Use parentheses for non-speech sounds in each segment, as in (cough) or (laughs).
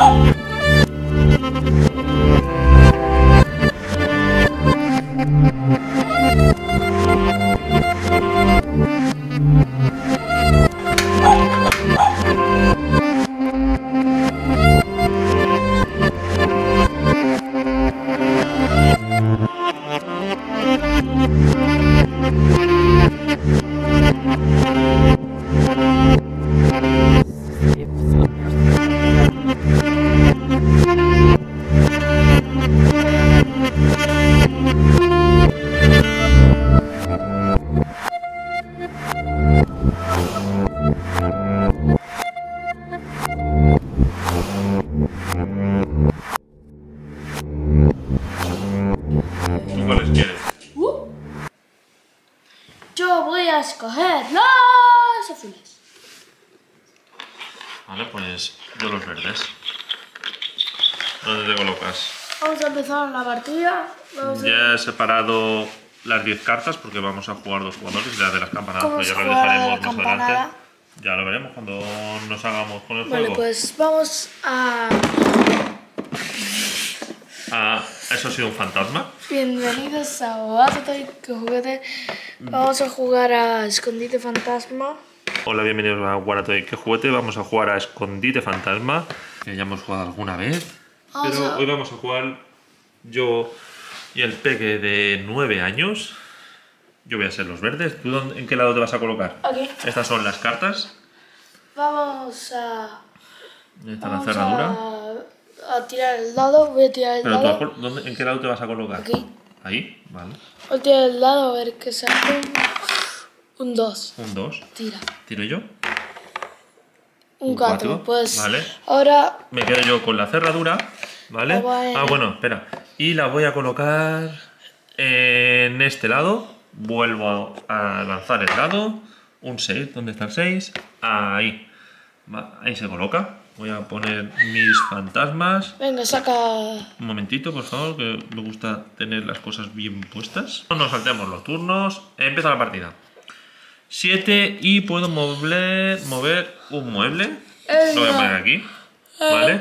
¿Tú Yo voy a escoger los azules. Vale, pues yo los verdes. ¿Dónde te colocas? Vamos a empezar la partida. Vamos a... Ya he separado las 10 cartas porque vamos a jugar dos jugadores y las de las campanadas ¿Cómo pues ya la dejaremos más adelante. Ya lo veremos cuando nos hagamos con el Vale, juego. pues vamos a... Ah, eso ha sido un fantasma. Bienvenidos a Oatotoy, que juguete. Vamos a jugar a Escondite Fantasma. Hola, bienvenidos a Guaratoy. ¿Qué juguete? Vamos a jugar a Escondite Fantasma, que ya hemos jugado alguna vez. Vamos Pero a- hoy vamos a jugar yo y el peque de 9 años. Yo voy a ser los verdes. ¿Tú dónde- en qué lado te vas a colocar? Aquí. Estas son las cartas. Vamos a... Ahí está la cerradura. a, a tirar el dado. Voy a tirar el Pero dado. ¿a cuál- dónde- ¿en qué lado te vas a colocar? Aquí. Ahí, vale. Voy a tirar el dado a ver qué sale. Un 2. Un 2. Tira. Tiro yo. Un Un 4. cuatro, Pues vale. ahora Me quedo yo con la cerradura, ¿vale? La voy a- Ah, bueno, espera. Y la voy a colocar en este lado. Vuelvo a lanzar el dado. Un 6. ¿Dónde está el 6? Ahí. Ahí se coloca. Voy a poner mis fantasmas. Venga, saca. Un momentito, por favor, que me gusta tener las cosas bien puestas. No nos saltemos los turnos. Empieza la partida. 7 y puedo mover, mover un mueble. Lo voy a poner aquí. ¿Vale?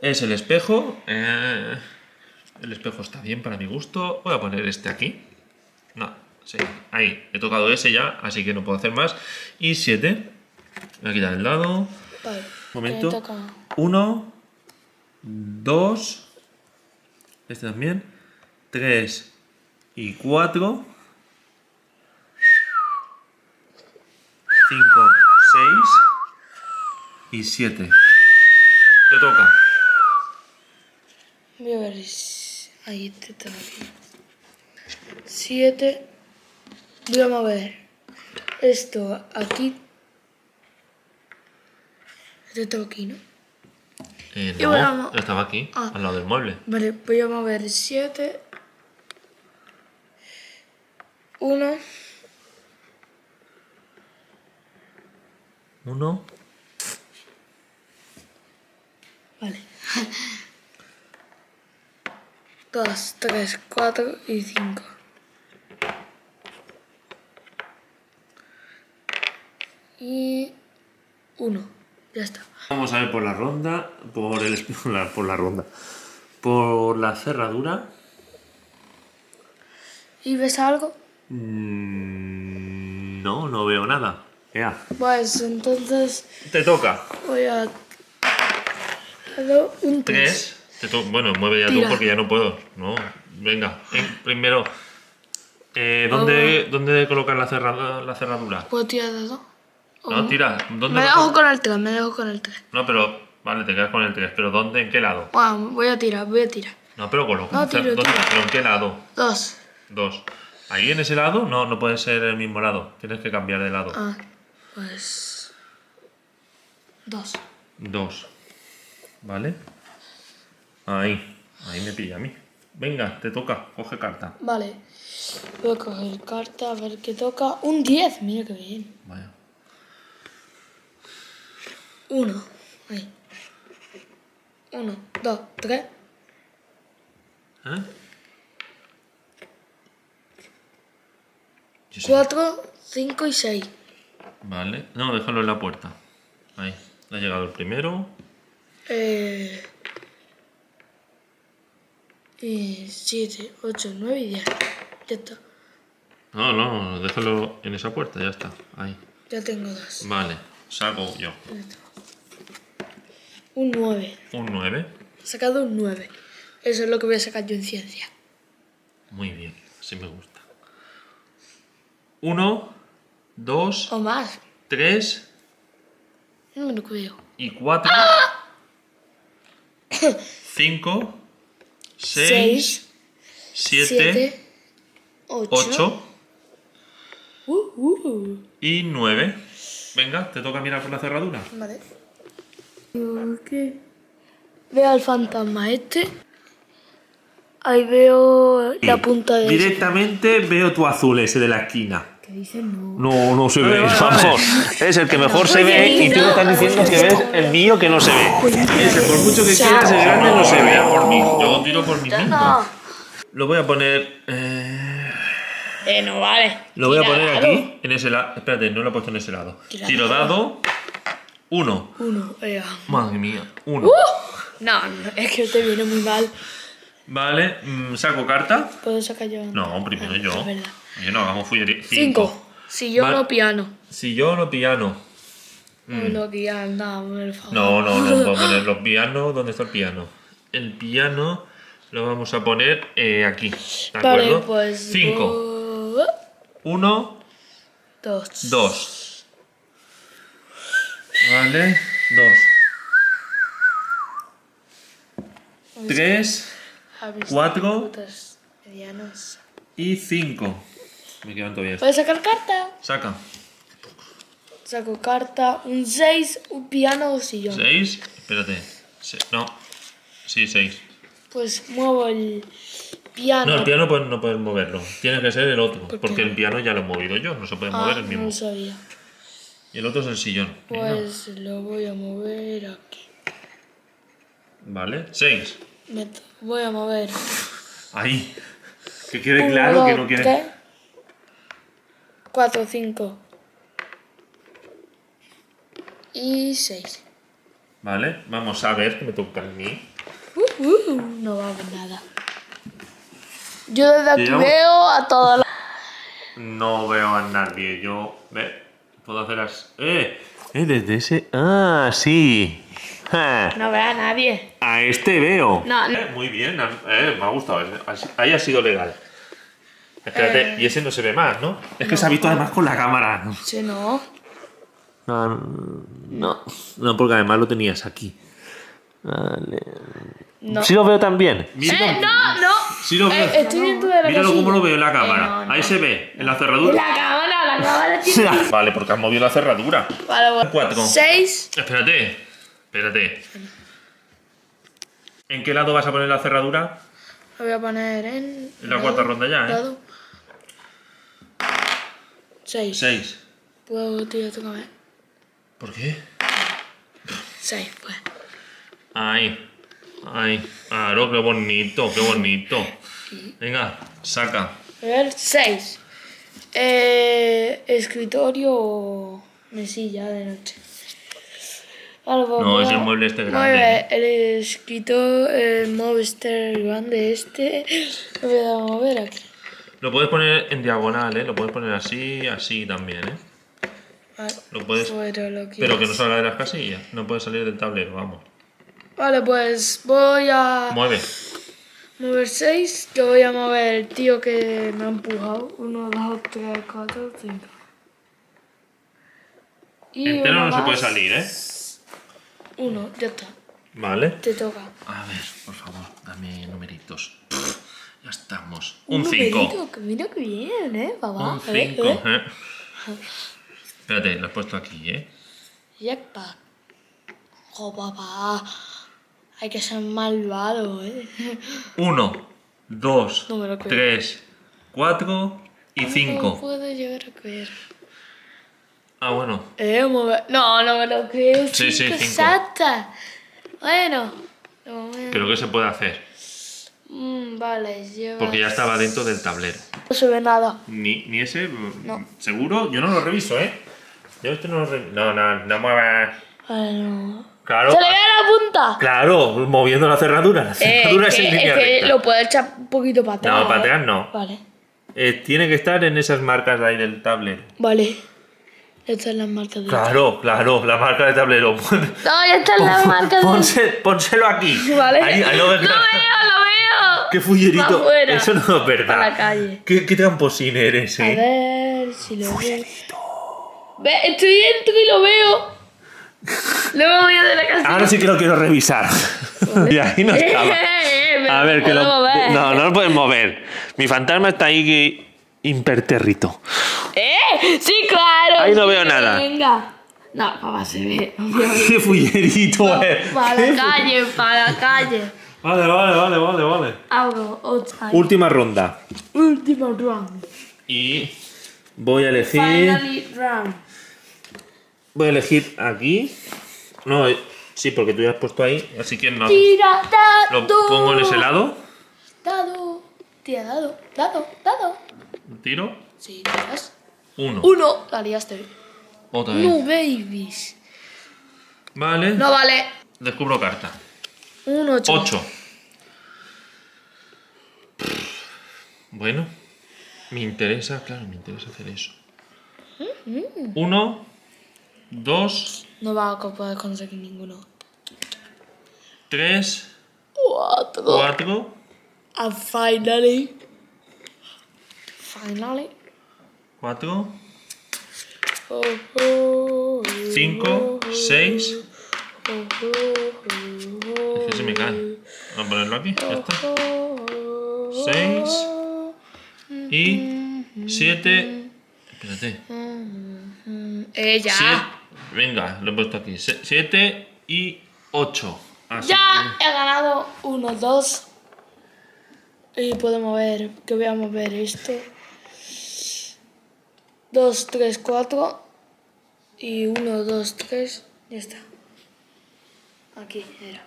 Es el espejo. eh, el espejo está bien para mi gusto. Voy a poner este aquí. No, sí, ahí. He tocado ese ya, así que no puedo hacer más. Y 7. Voy a quitar el dado. Vale. Momento. Me toca. 1, 2, este también, 3 y 4, 5, 6 y 7. Te toca. Voy a ver. si- Ahí te aquí. 7. Voy a mover esto aquí. Este tengo aquí, ¿no? Eh, Y no, bueno, estaba aquí, ah. al lado del mueble. Vale, voy a mover 7. 1. 1, Vale. 2, 3, 4 y 5. Y 1. Ya está. Vamos a ver por la ronda, por el (laughs) la- por la ronda, por la cerradura. ¿Y ves algo? Mm, no, no veo nada. Ea, Pues entonces te toca. voy a... Un 3. Tres. Te to- bueno, mueve ya Tira. tú porque ya no puedo. No, venga. en- primero, eh, ¿dónde, ¿dónde colocar la, cerrada- la cerradura? ¿Puedo tirar dado? ¿O No, tira. ¿Dónde Me dejo con el 3, me dejo con el 3. No, pero. Vale, te quedas con el 3. ¿Pero dónde? ¿En qué lado? Bueno, voy a tirar, voy a tirar. No, pero coloca. No, la cer- tiro, ¿dónde- tiro. ¿Pero en qué lado? 2. Dos. Ahí en ese lado no, no puede ser el mismo lado. Tienes que cambiar de lado. Ah, pues... 2. Dos. ¿Vale? Ahí. Ahí me pilla a mí. Venga, te toca. Coge carta. Vale. Voy a coger carta, a ver qué toca. Un 10, mira qué bien. Vaya. 1. Ahí. 1, 2, 3. ¿Eh? Yo sé- 4, 5 y 6. Vale. No, déjalo en la puerta. Ahí. Ha llegado el primero. Eh, y 7, 8, 9 y 10. Ya está. No, no, déjalo en esa puerta, ya está. Ahí. Ya tengo dos. Vale, saco yo. Un 9. Un 9. He sacado un 9. Eso es lo que voy a sacar yo en ciencia. Muy bien, así me gusta. 1, 2, O más. 3 No me lo creo. y 4. 5, 6, Seis, 7, 7, 8. 8 Uh, uh. y 9. Venga, te toca mirar por la cerradura. Vale. ¿Qué? Veo al fantasma este. Ahí veo la punta de... Directamente veo tu azul ese de la esquina. No. No, no se ve. Vamos, es el que mejor se ve y tú me estás diciendo que ves el mío que no se ve. Ese, por mucho que quiera ser grande, no se ve. Por mí. Yo tiro por mí mismo. Lo voy a poner. eh, Eh, no vale. lo voy a poner aquí, en ese lado. Espérate, no lo he puesto en ese lado. Tiro dado. Uno. Uno, eh, Madre mía. Uno. No, no, es que te viene muy mal. Vale, mm, saco carta. ¿Puedo sacar yo? No, primero yo. Es verdad. Yo no hagamos fullería. Cinco. Si yo Vale. no piano. Si yo no piano. Lo favor. No, no, no (laughs) puedo poner los pianos. ¿Dónde está el piano? El piano lo vamos a poner eh, aquí. ¿De Vale, acuerdo? pues... Cinco. Uno, Dos. dos. Vale, dos. Tres Avispas Cuatro. putas medianas. y cinco. Me quedan todavía. ¿Puedes sacar carta? Saca. Saco carta. Un 6, un piano o sillón. Seis. Espérate. Se- no. Sí, seis. Pues muevo el piano. No, el piano pues, no puedes moverlo. Tiene que ser el otro. Porque el piano ya lo he movido yo. No se puede Ah, mover el no mismo. lo sabía. Y el otro es el sillón. Pues lo voy a mover aquí. Vale. Seis. Me voy a mover. Ahí. Que quede claro que no quiere. 4, 5. Y 6. Vale. Vamos a ver que me toca a mí. Uh, uh, no va a haber nada. Yo desde aquí veo a todas las... No veo a nadie. Yo. Ve. Puedo hacer as. ¡Eh! ¿Eh? Desde ese. ¡Ah! Sí. Ja. No veo a nadie. A este veo. No, no. Eh, muy bien. eh, me ha gustado. Ahí ha sido legal. Espérate. Eh. Y ese no se ve más, ¿no? Es que se ha visto además con la cámara. Sí, no. No, no. No, porque además lo tenías aquí. Vale. No. Sí lo veo también. Eh, no, no. Sí lo veo. Eh, estoy dentro de la Míralo cómo lo veo en la cámara. Eh, no, no. Ahí se ve, en la cerradura. La cámara, tiene... (laughs) Vale, porque has movido la cerradura. Vale, bueno. Cuatro. 6. Espérate. Espérate. ¿En qué lado vas a poner la cerradura? Lo voy a poner en... En la cuarta ronda ya, ¿eh? 6. Seis. Puedo tirar otra vez. ¿Por qué? 6, pues. Ahí. Ahí. Claro, qué bonito, qué bonito. Venga, saca. A ver, 6. Eh, escritorio o mesilla de noche. No, es el mueble este grande. ver el escritorio, el Movistar grande este. Lo voy a mover aquí. Lo puedes poner en diagonal, ¿eh? Lo puedes poner así, así también, ¿eh? Vale, Lo puedes... fuera lo que Pero que no salga de las casillas. No puede salir del tablero, vamos. Vale, pues voy a Mueve. Mover 6. Que voy a mover el tío que me ha empujado. 1, 2, 3, 4, 5. Entero no se puede salir, ¿eh? Uno, ya está. Vale. Te toca. A ver, por favor, dame numeritos. Ya estamos. Un numerito, 5. que Mira que bien, ¿eh, papá? Un ¿Eh? 5. ¿Eh? Espérate, lo he puesto aquí, ¿eh? Jackpot. Oh, papá. Hay que ser malvado, ¿eh? (laughs) 1, 2, No. 3, 4 y No 5. puedo llegar a creer. Ah, bueno. Eh, No, no me lo creo. Sí, sí, cinco cinco. exactas. Bueno. momento. Pero ¿qué se puede hacer? Mm, vale, lleva... Porque ya estaba dentro del tablero. No se ve nada. Ni, ni ese, No. ¿seguro? Yo no lo reviso, ¿eh? Yo este no lo reviso. No, no, no muevas. Vale, no. Claro. ¡Se le ve la punta. Claro, moviendo la cerradura. La Eh, cerradura es que, en línea es que recta. lo puedes echar un poquito para atrás. No, para ¿eh? atrás no. Vale. Eh, tiene que estar en esas marcas de ahí del tablero. Vale. Estas son las marcas de. Claro, claro, la marca de tablero. (laughs) No, ya están las marcas de. Ponse- pónselo aquí. Vale. Ahí, ahí lo. ¡Lo veo, lo veo! ¡Qué fullerito! Afuera. Eso no es verdad. A la calle. ¿Qué, qué tramposín eres, A eh? ver si lo veo. Ve, estoy dentro y lo veo. Luego voy a de la casa. Ahora sí que lo quiero revisar. (laughs) y ahí no estaba. A ver, que lo. No, no lo puedes mover. Mi fantasma está ahí impertérrito. ¡Eh! ¡Sí, claro! Ahí no veo nada. Venga. No, papá, se ve. ¡Qué fullerito, eh! Para la calle, para la calle. Vale, vale, vale, vale, vale. Última ronda. Último round. Y voy a elegir. Finally round. Voy a elegir aquí. No, eh, sí, porque tú ya has puesto ahí, así que no. Tira, dado. Lo pongo en ese lado. Dado. Tira, dado. Dado, dado. Tiro. Sí, tiras. Uno. Uno. La liaste. Otra vez. No, babies. Vale. No vale. Descubro carta. Un ocho. 8. Bueno, me interesa, claro, me interesa hacer eso. Uno, dos, No va a poder conseguir ninguno. tres, Cuatro. cuatro, And finally. Finally. cuatro, Oh, oh, cinco, seis. oh, oh, oh, Es que se me cae. Vamos a ponerlo aquí, ya está. oh, Seis. Y siete. Espérate. Ya. Siete. Venga, lo he puesto aquí. Se- Siete y ocho. Así Ya he ganado uno, dos. Y puedo mover, que voy a mover esto. Dos, tres, cuatro. Y uno, dos, tres. Ya está. Aquí era.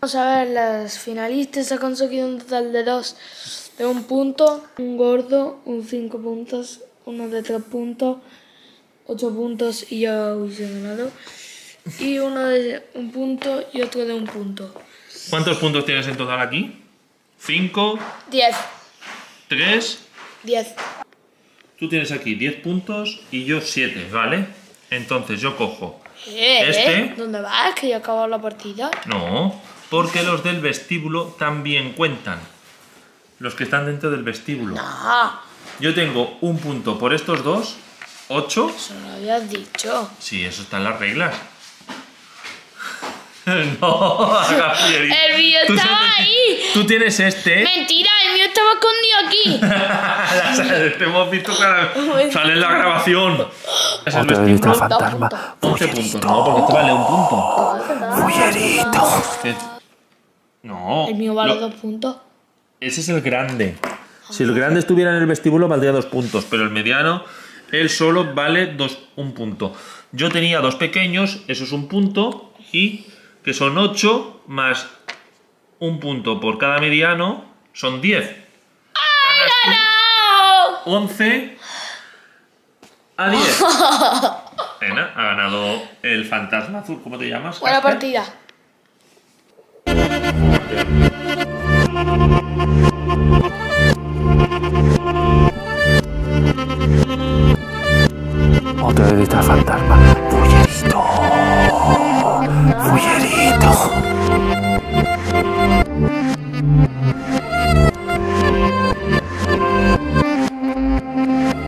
Vamos a ver, las finalistas han conseguido un total de dos de un punto, un gordo, un cinco puntos, uno de tres puntos, ocho puntos y yo hubiese ganado. Y uno de un punto y otro de un punto. ¿Cuántos puntos tienes en total aquí? Cinco, Diez. tres. Diez. Tú tienes aquí 10 puntos y yo 7, ¿vale? Entonces yo cojo. Eh, Este. ¿Dónde vas? Que ya acabado la partida. No, porque los del vestíbulo también cuentan. Los que están dentro del vestíbulo. Ah, Yo tengo un punto por estos dos, 8. eso lo habías dicho. Sí, eso está en las reglas. (laughs) no. El mío Tú estaba tienes- ahí. Tú tienes este. Mentira, el mío estaba escondido aquí. Te hemos visto que sale en la grabación. Es el vestíbulo. fantasma. 11 puntos. No, porque este vale un punto. Fullerito. Que- No. El mío vale lo- dos puntos. Ese es el grande. Si el grande estuviera en el vestíbulo valdría dos puntos, pero el mediano, él solo vale dos, un punto. Yo tenía dos pequeños, eso es un punto, y que son ocho más un punto por cada mediano, son diez. Ganas tú ¡No! 11 a 10. Nena, (laughs) ha ganado el fantasma azul, ¿cómo te llamas? Buena Casper? partida. Fantasma.